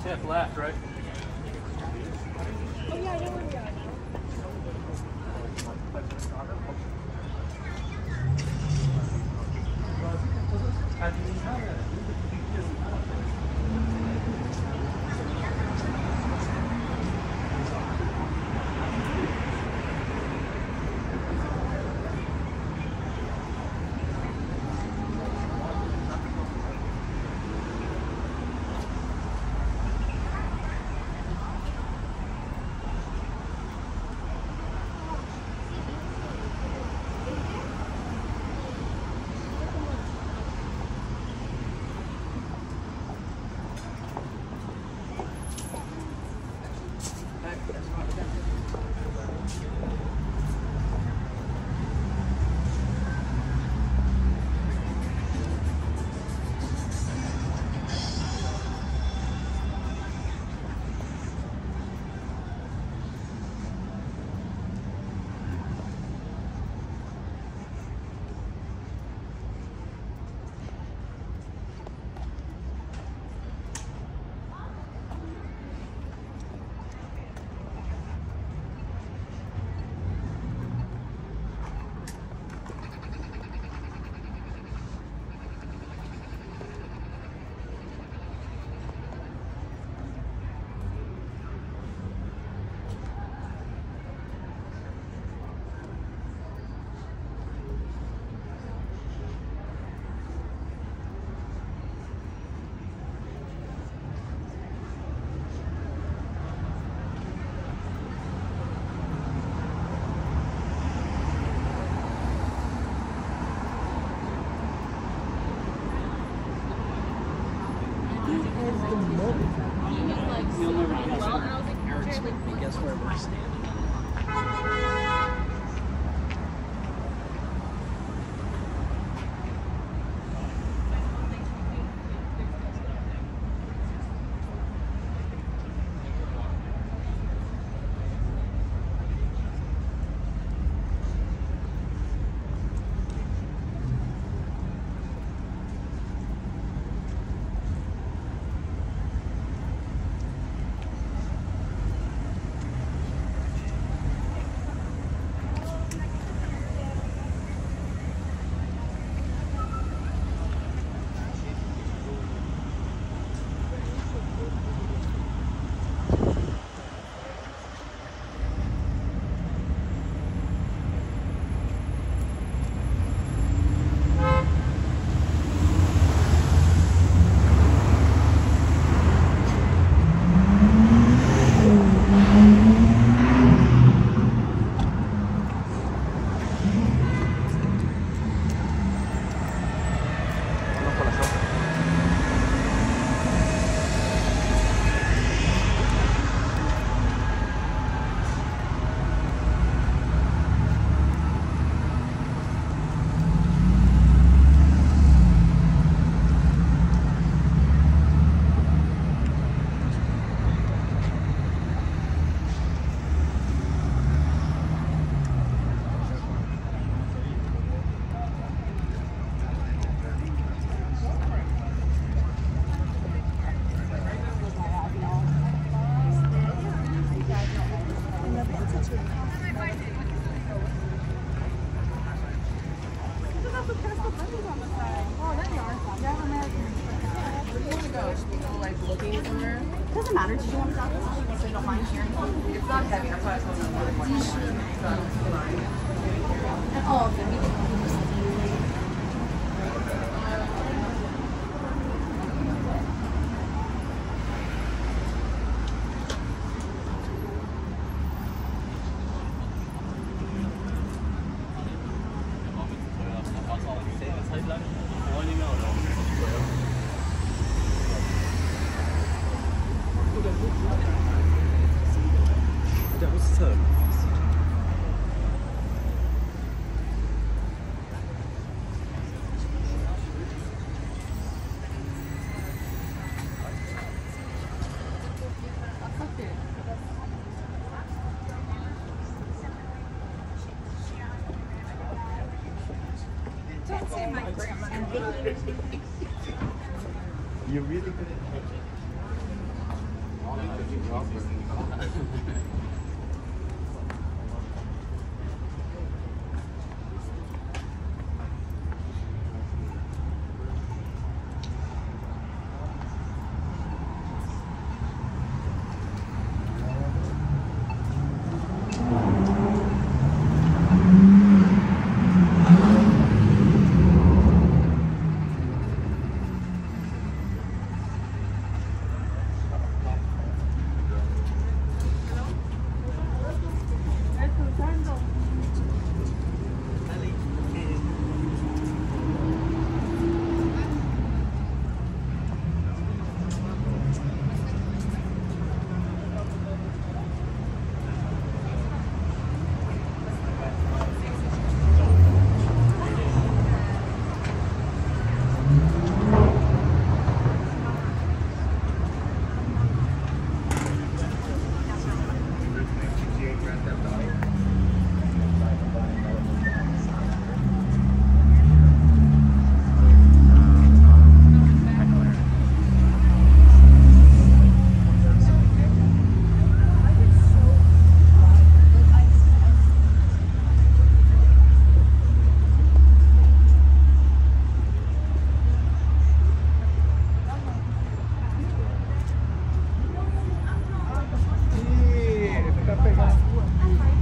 Step left, right? Matter. Did you want to talk? So you don't mind sharing? It's not heavy. That's why I told And all of them. You're really good at hedging. Buổi ăn bánh.